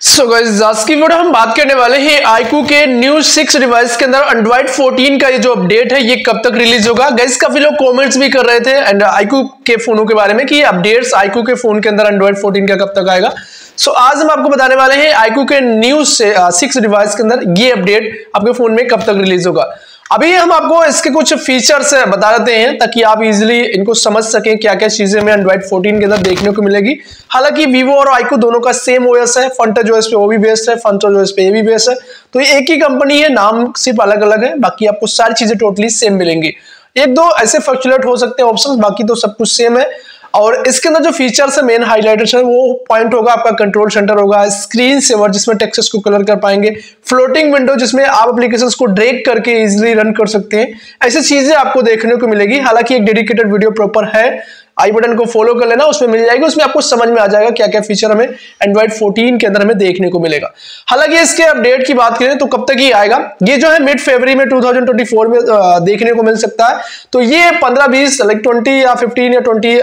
सो आज की वीडियो हम बात करने वाले हैं आईकू के न्यू सिक्स डिवाइस के अंदर एंड्रॉइड 14 का ये जो अपडेट है ये कब तक रिलीज़ होगा? गाइस काफ़ी लोग कमेंट्स भी कर रहे थे एंड आईकू के फोनों के बारे में कि अपडेट्स आईकू के फ़ोन के अंदर एंड्रॉइड 14 का कब तक आएगा? सो so, आज हम आपको बताने वाले हैं आईकू के न्यू सिक्स डिवाइस के अंदर ये अपडेट आपके फ़ोन में कब तक रिलीज़ होगा। अभी हम आपको इसके कुछ फीचर्स बता देते हैं, ताकि आप इजीली इनको समझ सकें क्या क्या चीज़ें हमें एंड्रॉइड 14 के अंदर देखने को मिलेगी। हालाँकि वीवो और आईको दोनों का सेम ओएस है फंट जो पे वो भी बेस्ड है फंट जो इस पे ये भी बेस्ड है। तो ये एक ही कंपनी है, नाम सिर्फ़ अलग अलग है, बाकी आपको सारी चीज़ें टोटली सेम मिलेंगी। एक दो ऐसे फ्लक्चुलेट हो सकते हैं ऑप्शन बाकी तो सब कुछ सेम है। और इसके अंदर जो फीचर्स है मेन हाईलाइटर्स है, वो पॉइंट होगा, आपका कंट्रोल सेंटर होगा स्क्रीन सेवर जिसमें टेक्सेस को कलर कर पाएँगे फ्लोटिंग विंडो जिसमें आप एप्लीकेशंस को ड्रेक करके इजीली रन कर सकते हैं। ऐसी चीज़ें आपको देखने को मिलेगी। हालाँकि एक डेडिकेटेड वीडियो प्रॉपर है आई बटन को फॉलो कर लेना, उसमें मिल जाएगी, उसमें आपको समझ में आ जाएगा क्या क्या फीचर हमें एंड्रॉइड 14 के अंदर हमें देखने को मिलेगा। हालाँकि इसके अपडेट की बात करें तो कब तक ही आएगा? ये जो है मिड फेबर में 2024 में देखने को मिल सकता है। तो ये 15 20 लाइक 20 या 15 या 20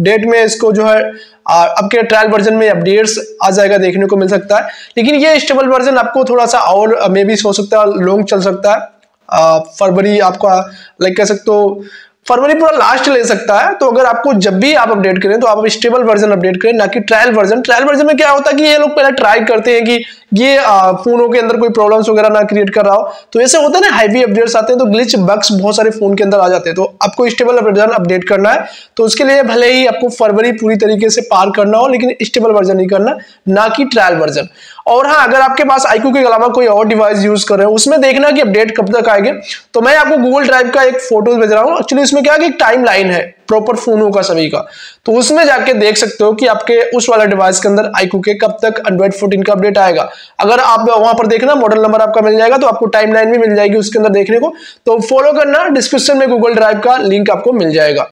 डेट में इसको जो है अब के ट्रायल वर्जन में अपडेट्स आ जाएगा, देखने को मिल सकता है। लेकिन ये स्टेबल वर्जन आपको थोड़ा सा और मे बी हो सकता है लॉन्ग चल सकता है। फरवरी आपका लाइक कह सकते हो फरवरी पूरा लास्ट ले सकता है। तो अगर आपको जब भी आप अपडेट करें तो आप स्टेबल वर्जन अपडेट करें, ना कि ट्रायल वर्जन ट्रायल वर्जन में क्या होता है कि ये लोग पहले ट्राई करते हैं कि ये फोनों के अंदर कोई प्रॉब्लम्स वगैरह ना क्रिएट कर रहा हो। तो ऐसे होता है ना हैवी अपडेट्स आते हैं तो ग्लिच बग्स बहुत सारे फ़ोन के अंदर आ जाते हैं। तो आपको स्टेबल वर्जन अपडेट करना है। तो उसके लिए भले ही आपको फरवरी पूरी तरीके से पार करना हो, लेकिन स्टेबल वर्जन नहीं करना, ना कि ट्रायल वर्जन और हाँ अगर आपके पास आईक्यू के अलावा कोई और डिवाइस यूज़ कर रहे हो, उसमें देखना कि अपडेट कब तक आएँगे। तो मैं आपको गूगल ड्राइव का एक फ़ोटो भेज रहा हूँ। एक्चुअली इसमें क्या है कि टाइम लाइन है प्रॉपर फोनों का सभी का। तो उसमें जाके देख सकते हो कि आपके उस वाला डिवाइस के अंदर आईक्यू के कब तक एंड्रॉइड 14 का अपडेट आएगा। अगर आप वहाँ पर देखना मॉडल नंबर आपका मिल जाएगा तो आपको टाइम लाइन भी मिल जाएगी उसके अंदर देखने को। तो फॉलो करना डिस्क्रिप्शन में गूगल ड्राइव का लिंक आपको मिल जाएगा।